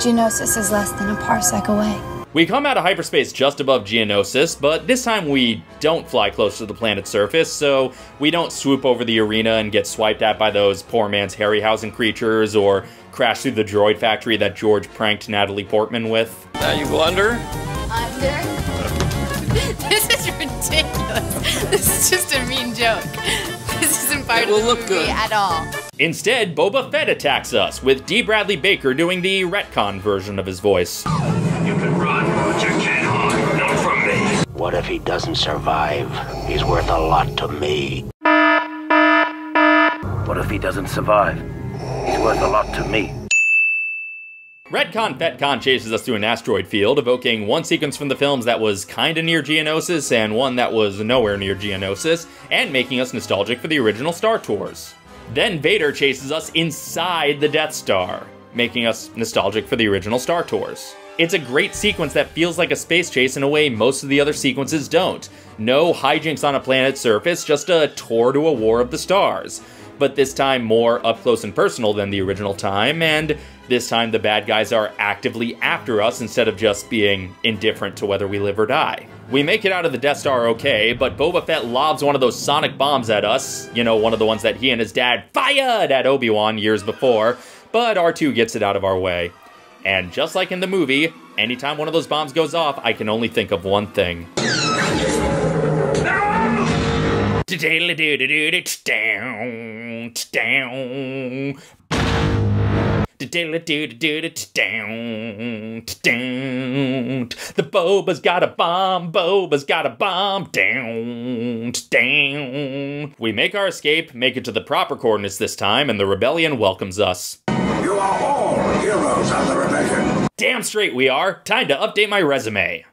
Geonosis is less than a parsec away. We come out of hyperspace just above Geonosis, but this time we don't fly close to the planet's surface, so we don't swoop over the arena and get swiped at by those poor man's Harryhausen creatures or crash through the droid factory that George pranked Natalie Portman with. Now you go under? Under? this is ridiculous. This is just a mean joke. This isn't part It of will the look movie good. at all. Instead, Boba Fett attacks us, with D. Bradley Baker doing the retcon version of his voice. You can run, but you can't hide. Not from me. What if he doesn't survive? He's worth a lot to me. What if he doesn't survive? He's worth a lot to me. Retcon Fetcon chases us through an asteroid field, evoking one sequence from the films that was kinda near Geonosis and one that was nowhere near Geonosis, and making us nostalgic for the original Star Tours. Then Vader chases us inside the Death Star, making us nostalgic for the original Star Tours. It's a great sequence that feels like a space chase in a way most of the other sequences don't. No hijinks on a planet's surface, just a tour to a war of the stars but this time more up close and personal than the original time, and this time the bad guys are actively after us instead of just being indifferent to whether we live or die. We make it out of the Death Star okay, but Boba Fett lobs one of those sonic bombs at us, you know, one of the ones that he and his dad fired at Obi Wan years before, but R2 gets it out of our way. And just like in the movie, anytime one of those bombs goes off, I can only think of one thing. Down, down. The Boba's got a bomb, Boba's got a bomb. Down, down. We make our escape, make it to the proper coordinates this time, and the rebellion welcomes us. You are all heroes of the rebellion. Damn straight we are. Time to update my resume.